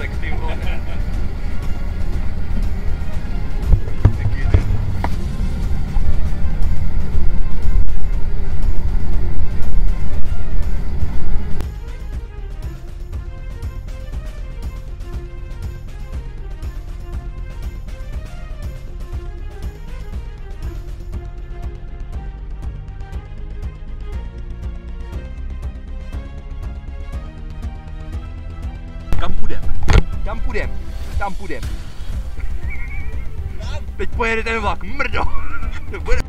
61. Camp Kam půjdem? Kam půjdem? Teď pojede ten vlak, mrdo! Bude...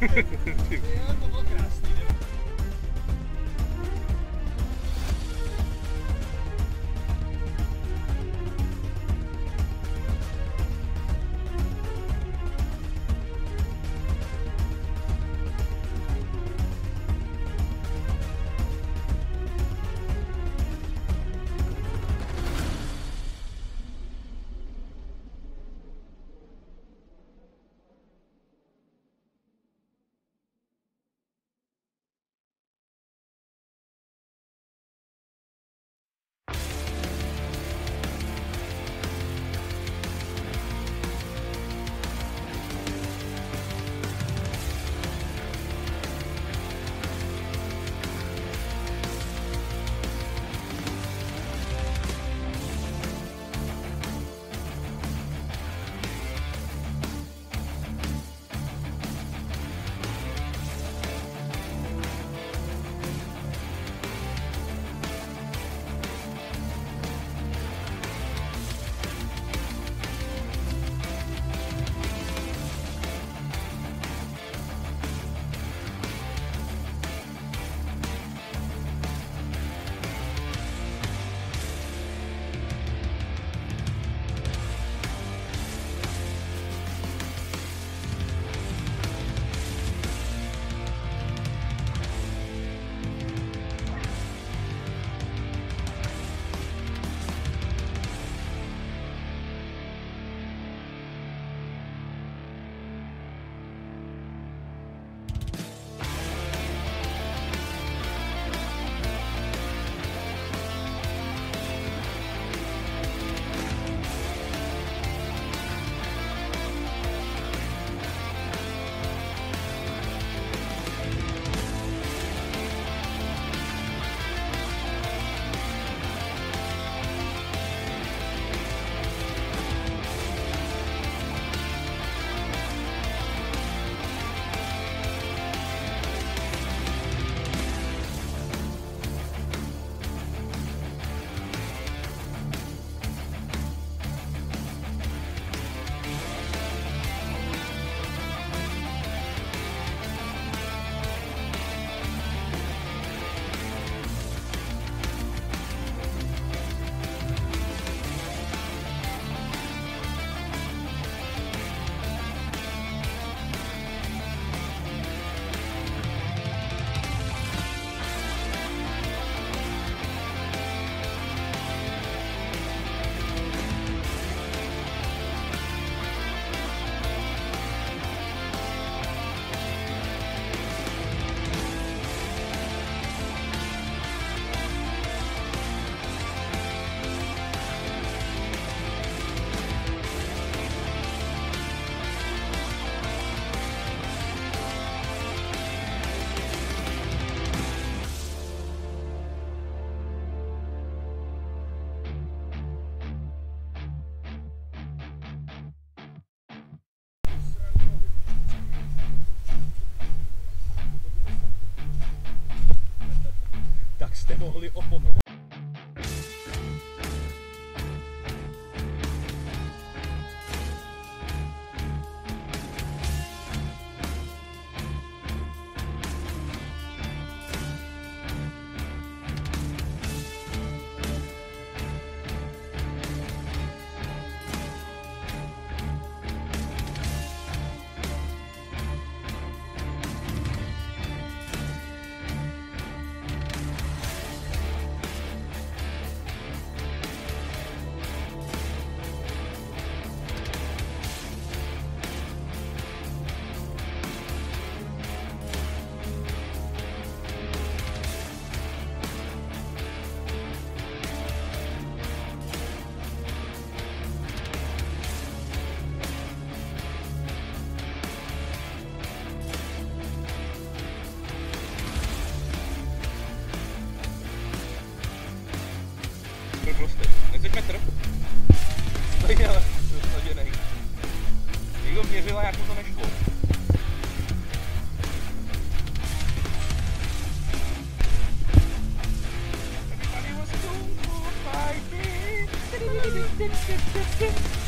Ne? Ste mohli oponovať. pelo Ayacucho México. Everybody wants to do more.